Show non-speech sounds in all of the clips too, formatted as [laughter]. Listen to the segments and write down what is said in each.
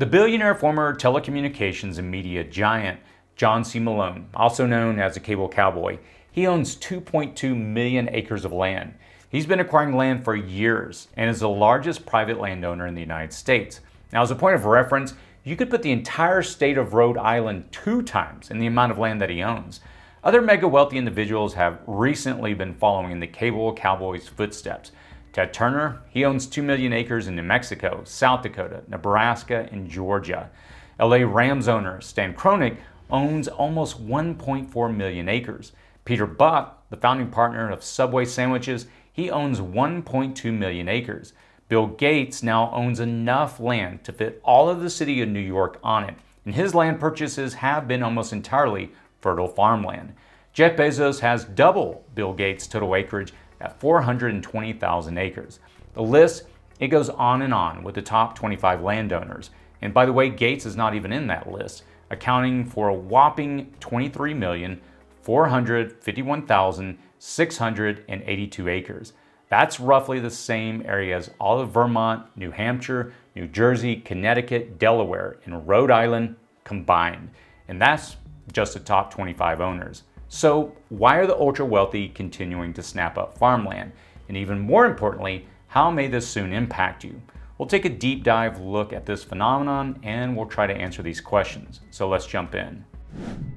The billionaire former telecommunications and media giant John C. Malone, also known as the Cable Cowboy, he owns 2.2 million acres of land. He's been acquiring land for years and is the largest private landowner in the United States. Now, as a point of reference, you could put the entire state of Rhode Island two times in the amount of land that he owns. Other mega wealthy individuals have recently been following in the cable cowboy's footsteps. Ted Turner, he owns 2 million acres in New Mexico, South Dakota, Nebraska, and Georgia. LA Rams owner Stan Kroenke owns almost 1.4 million acres. Peter Buck, the founding partner of Subway Sandwiches, he owns 1.2 million acres. Bill Gates now owns enough land to fit all of the city of New York on it, and his land purchases have been almost entirely fertile farmland. Jeff Bezos has double Bill Gates' total acreage at 420,000 acres. The list, it goes on and on with the top 25 landowners. And by the way, Gates is not even in that list, accounting for a whopping 23,451,682 acres. That's roughly the same area as all of Vermont, New Hampshire, New Jersey, Connecticut, Delaware, and Rhode Island combined. And that's just the top 25 owners. So why are the ultra wealthy continuing to snap up farmland? And even more importantly, how may this soon impact you? We'll take a deep dive look at this phenomenon and we'll try to answer these questions. So let's jump in.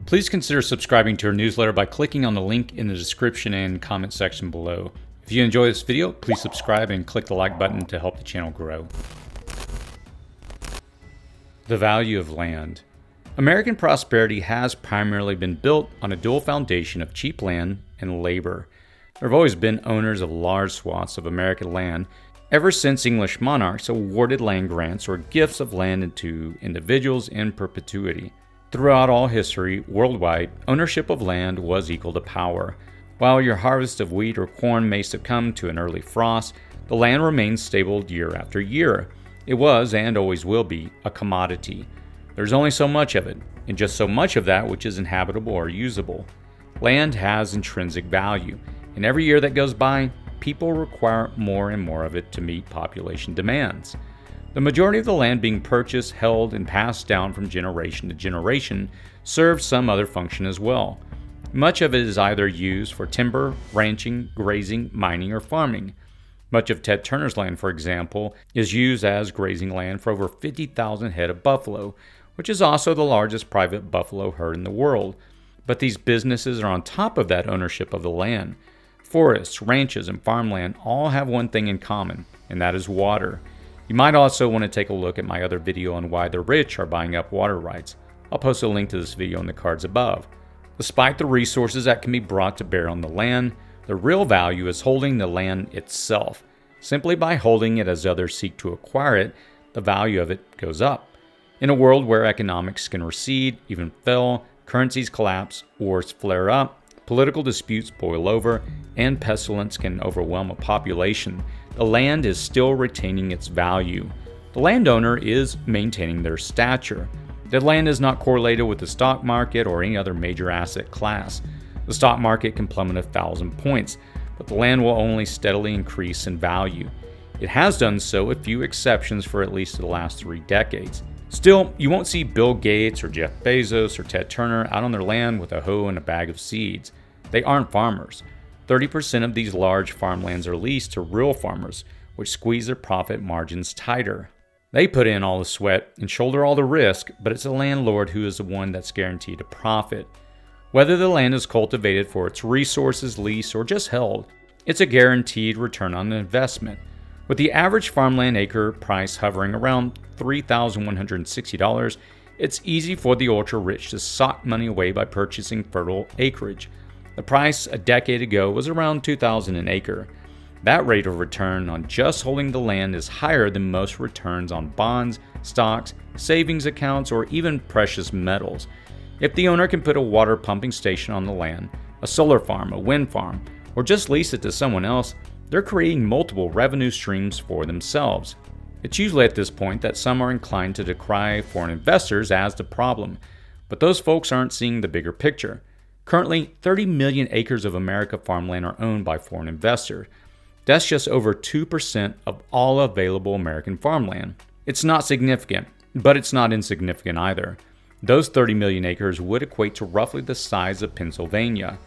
Please consider subscribing to our newsletter by clicking on the link in the description and comment section below. If you enjoy this video, please subscribe and click the like button to help the channel grow. The value of land. American prosperity has primarily been built on a dual foundation of cheap land and labor. There have always been owners of large swaths of American land ever since English monarchs awarded land grants or gifts of land to individuals in perpetuity. Throughout all history, worldwide, ownership of land was equal to power. While your harvest of wheat or corn may succumb to an early frost, the land remains stable year after year. It was, and always will be, a commodity. There's only so much of it, and just so much of that which is inhabitable or usable. Land has intrinsic value, and every year that goes by, people require more and more of it to meet population demands. The majority of the land being purchased, held, and passed down from generation to generation serves some other function as well. Much of it is either used for timber, ranching, grazing, mining, or farming. Much of Ted Turner's land, for example, is used as grazing land for over 50,000 head of buffalo, which is also the largest private buffalo herd in the world. But these businesses are on top of that ownership of the land. Forests, ranches, and farmland all have one thing in common, and that is water. You might also want to take a look at my other video on why the rich are buying up water rights. I'll post a link to this video in the cards above. Despite the resources that can be brought to bear on the land, the real value is holding the land itself. Simply by holding it as others seek to acquire it, the value of it goes up. In a world where economics can recede, even fail, currencies collapse, wars flare up, political disputes boil over, and pestilence can overwhelm a population, the land is still retaining its value. The landowner is maintaining their stature. The land is not correlated with the stock market or any other major asset class. The stock market can plummet a thousand points, but the land will only steadily increase in value. It has done so with few exceptions for at least the last three decades. Still, you won't see Bill Gates or Jeff Bezos or Ted Turner out on their land with a hoe and a bag of seeds. They aren't farmers. 30% of these large farmlands are leased to real farmers, which squeeze their profit margins tighter. They put in all the sweat and shoulder all the risk, but it's the landlord who is the one that's guaranteed a profit. Whether the land is cultivated for its resources, lease, or just held, it's a guaranteed return on investment. With the average farmland acre price hovering around $3,160, it's easy for the ultra rich to sock money away by purchasing fertile acreage. The price a decade ago was around 2,000 an acre. That rate of return on just holding the land is higher than most returns on bonds, stocks, savings accounts, or even precious metals. If the owner can put a water pumping station on the land, a solar farm, a wind farm, or just lease it to someone else, they're creating multiple revenue streams for themselves. It's usually at this point that some are inclined to decry foreign investors as the problem, but those folks aren't seeing the bigger picture. Currently, 30 million acres of America farmland are owned by foreign investors. That's just over 2% of all available American farmland. It's not significant, But it's not insignificant either. Those 30 million acres would equate to roughly the size of Pennsylvania.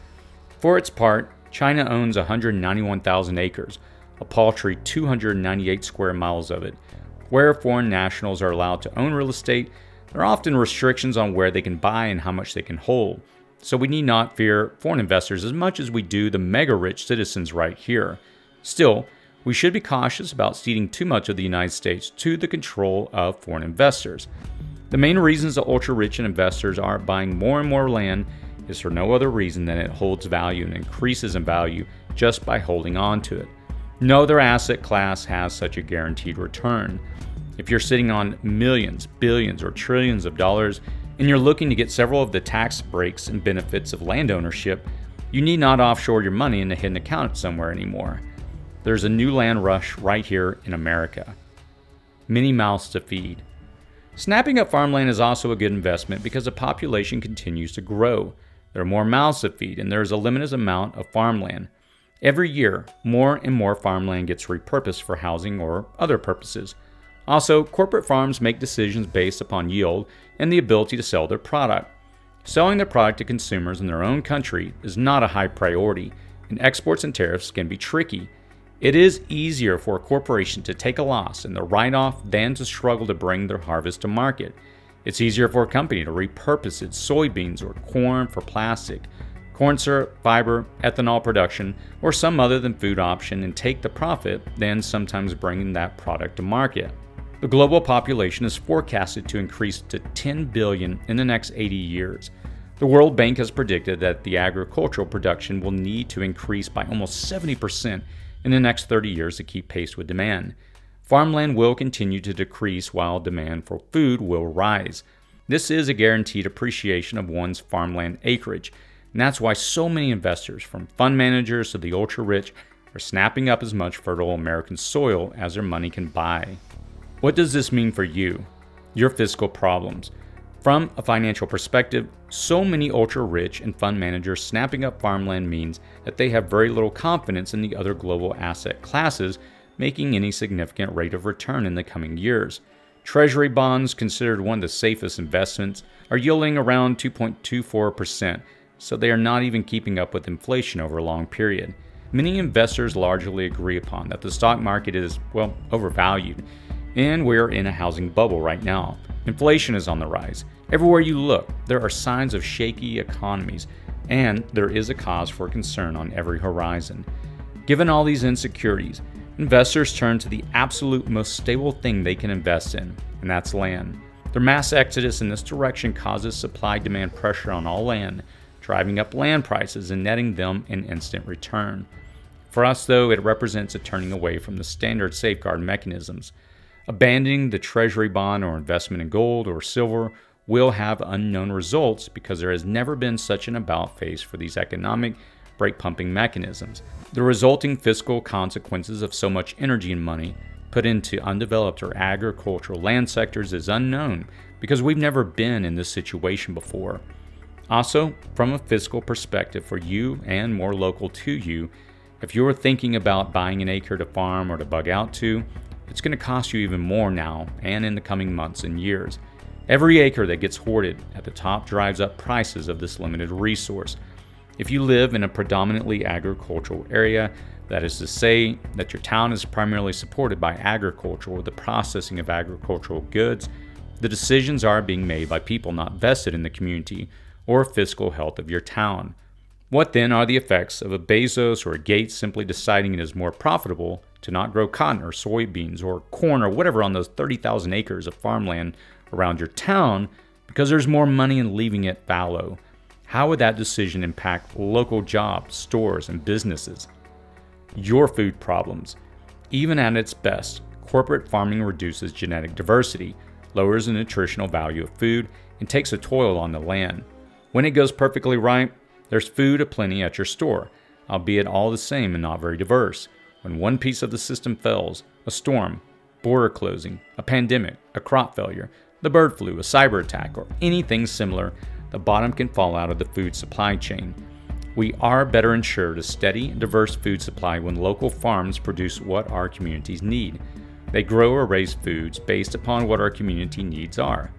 For its part, China owns 191,000 acres, a paltry 298 square miles of it. Where foreign nationals are allowed to own real estate, there are often restrictions on where they can buy and how much they can hold. So we need not fear foreign investors as much as we do the mega rich citizens right here. Still, we should be cautious about ceding too much of the United States to the control of foreign investors. The main reasons the ultra rich and investors are buying more and more land is for no other reason than it holds value and increases in value just by holding on to it. No other asset class has such a guaranteed return. If you're sitting on millions, billions, or trillions of dollars and you're looking to get several of the tax breaks and benefits of land ownership, you need not offshore your money in a hidden account somewhere anymore. There's a new land rush right here in America. Many mouths to feed. Snapping up farmland is also a good investment because the population continues to grow. There are more mouths to feed, and there is a limited amount of farmland. Every year, more and more farmland gets repurposed for housing or other purposes. Also, corporate farms make decisions based upon yield and the ability to sell their product. Selling their product to consumers in their own country is not a high priority, and exports and tariffs can be tricky. It is easier for a corporation to take a loss in the write off than to struggle to bring their harvest to market. It's easier for a company to repurpose its soybeans or corn for plastic, corn syrup, fiber, ethanol production, or some other than food option and take the profit than sometimes bringing that product to market. The global population is forecasted to increase to 10 billion in the next 80 years. The World Bank has predicted that the agricultural production will need to increase by almost 70% in the next 30 years to keep pace with demand. Farmland will continue to decrease while demand for food will rise. This is a guaranteed appreciation of one's farmland acreage, and that's why so many investors, from fund managers to the ultra rich, are snapping up as much fertile American soil as their money can buy. What does this mean for you? Your fiscal problems. From a financial perspective, so many ultra rich and fund managers snapping up farmland means that they have very little confidence in the other global asset classes making any significant rate of return in the coming years. Treasury bonds, considered one of the safest investments, are yielding around 2.24%, so they are not even keeping up with inflation over a long period. Many investors largely agree upon that the stock market is, well, overvalued and we're in a housing bubble right now. Inflation is on the rise. Everywhere you look, there are signs of shaky economies, and there is a cause for concern on every horizon. Given all these insecurities, investors turn to the absolute most stable thing they can invest in, and that's land. Their mass exodus in this direction causes supply demand pressure on all land, driving up land prices and netting them an instant return. For us, though, it represents a turning away from the standard safeguard mechanisms. Abandoning the treasury bond or investment in gold or silver will have unknown results because there has never been such an about face for these economic brake pumping mechanisms. The resulting fiscal consequences of so much energy and money put into undeveloped or agricultural land sectors is unknown because we've never been in this situation before. Also, from a fiscal perspective for you and more local to you, if you're thinking about buying an acre to farm or to bug out to, it's going to cost you even more now and in the coming months and years. Every acre that gets hoarded at the top drives up prices of this limited resource. If you live in a predominantly agricultural area, that is to say, that your town is primarily supported by agriculture or the processing of agricultural goods, the decisions are being made by people not vested in the community or fiscal health of your town. What then are the effects of a Bezos or a Gates simply deciding it is more profitable to not grow cotton or soybeans or corn or whatever on those 30,000 acres of farmland around your town because there's more money in leaving it fallow? How would that decision impact local jobs, stores, and businesses? Your food problems. Even at its best, corporate farming reduces genetic diversity, lowers the nutritional value of food, and takes a toll on the land. When it goes perfectly right, there's food aplenty at your store, albeit all the same and not very diverse. When one piece of the system fails, a storm, border closing, a pandemic, a crop failure, the bird flu, a cyber attack, or anything similar, the bottom can fall out of the food supply chain. We are better ensured a steady and diverse food supply when local farms produce what our communities need. They grow or raise foods based upon what our community needs are.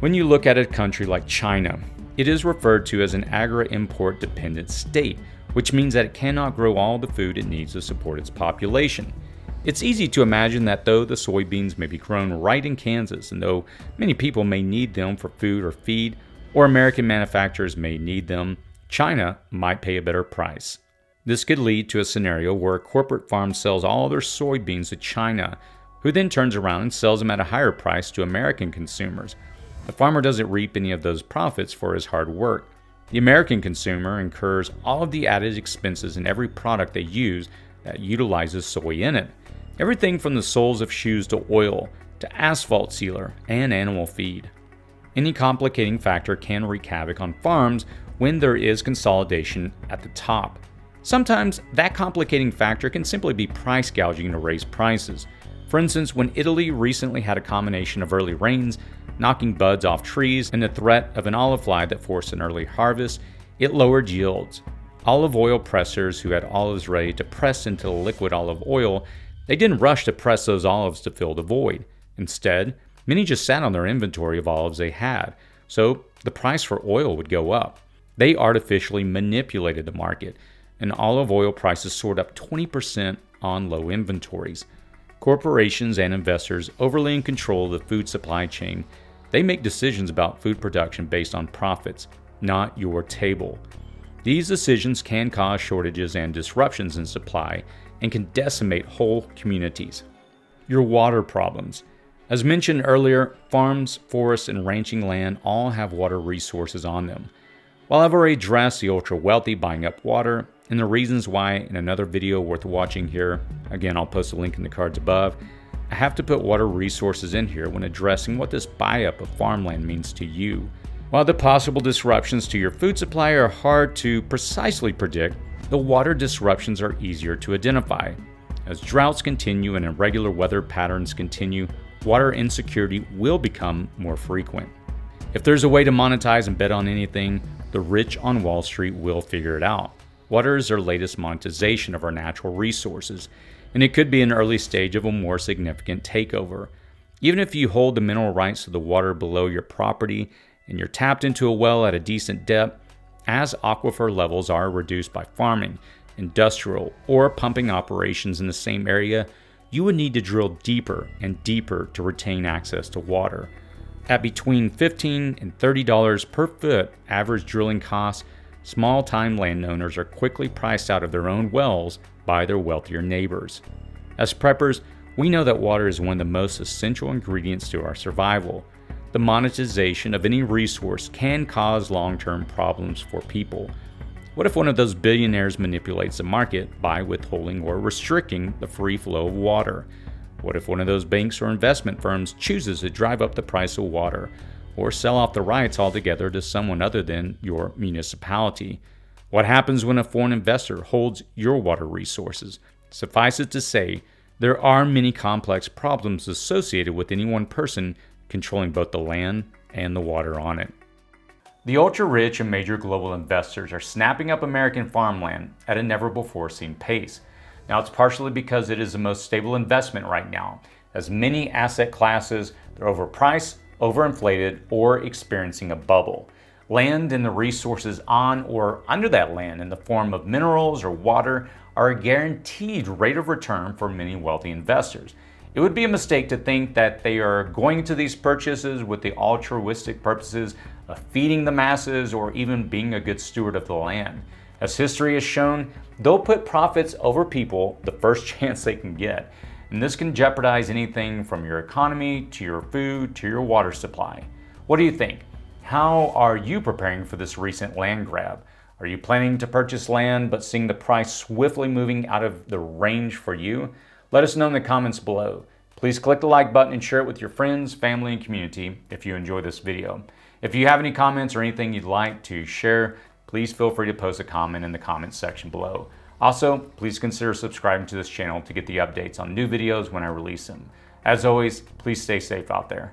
When you look at a country like China, it is referred to as an agri-import dependent state, which means that it cannot grow all the food it needs to support its population. It's easy to imagine that though the soybeans may be grown right in Kansas, and though many people may need them for food or feed, or American manufacturers may need them, China might pay a better price. This could lead to a scenario where a corporate farm sells all their soybeans to China, who then turns around and sells them at a higher price to American consumers. The farmer doesn't reap any of those profits for his hard work. The American consumer incurs all of the added expenses in every product they use that utilizes soy in it. Everything from the soles of shoes to oil, to asphalt sealer, and animal feed. Any complicating factor can wreak havoc on farms when there is consolidation at the top. Sometimes that complicating factor can simply be price gouging to raise prices. For instance, when Italy recently had a combination of early rains, knocking buds off trees, and the threat of an olive fly that forced an early harvest, it lowered yields. Olive oil pressers who had olives ready to press into the liquid olive oil, they didn't rush to press those olives to fill the void. Instead, many just sat on their inventory of olives they had, so the price for oil would go up. They artificially manipulated the market, and olive oil prices soared up 20% on low inventories. Corporations and investors overly in control of the food supply chain, they make decisions about food production based on profits, not your table. These decisions can cause shortages and disruptions in supply and can decimate whole communities. Your water problems. As mentioned earlier, farms, forests, and ranching land all have water resources on them. While I've already addressed the ultra wealthy buying up water and the reasons why in another video worth watching here, again I'll post a link in the cards above, I have to put water resources in here when addressing what this buy up of farmland means to you. While the possible disruptions to your food supply are hard to precisely predict, the water disruptions are easier to identify. As droughts continue and irregular weather patterns continue, water insecurity will become more frequent. If there's a way to monetize and bet on anything, the rich on Wall Street will figure it out. Water is our latest monetization of our natural resources, and it could be an early stage of a more significant takeover. Even if you hold the mineral rights to the water below your property and you're tapped into a well at a decent depth, as aquifer levels are reduced by farming, industrial, or pumping operations in the same area, you would need to drill deeper and deeper to retain access to water. At between 15 and $30 per foot average drilling costs, small time landowners are quickly priced out of their own wells by their wealthier neighbors. As preppers, we know that water is one of the most essential ingredients to our survival. The monetization of any resource can cause long term problems for people. What if one of those billionaires manipulates the market by withholding or restricting the free flow of water? What if one of those banks or investment firms chooses to drive up the price of water or sell off the rights altogether to someone other than your municipality? What happens when a foreign investor holds your water resources? Suffice it to say, there are many complex problems associated with any one person controlling both the land and the water on it. The ultra rich and major global investors are snapping up American farmland at a never before seen pace. Now, it's partially because it is the most stable investment right now, as many asset classes are overpriced, overinflated, or experiencing a bubble. Land and the resources on or under that land in the form of minerals or water are a guaranteed rate of return for many wealthy investors. It would be a mistake to think that they are going to these purchases with the altruistic purposes of feeding the masses or even being a good steward of the land. As history has shown, they'll put profits over people the first [laughs] chance they can get. And this can jeopardize anything from your economy to your food to your water supply. What do you think? How are you preparing for this recent land grab? Are you planning to purchase land but seeing the price swiftly moving out of the range for you? Let us know in the comments below. Please click the like button and share it with your friends, family, and community if you enjoy this video. If you have any comments or anything you'd like to share, please feel free to post a comment in the comments section below. Also, please consider subscribing to this channel to get the updates on new videos when I release them. As always, please stay safe out there.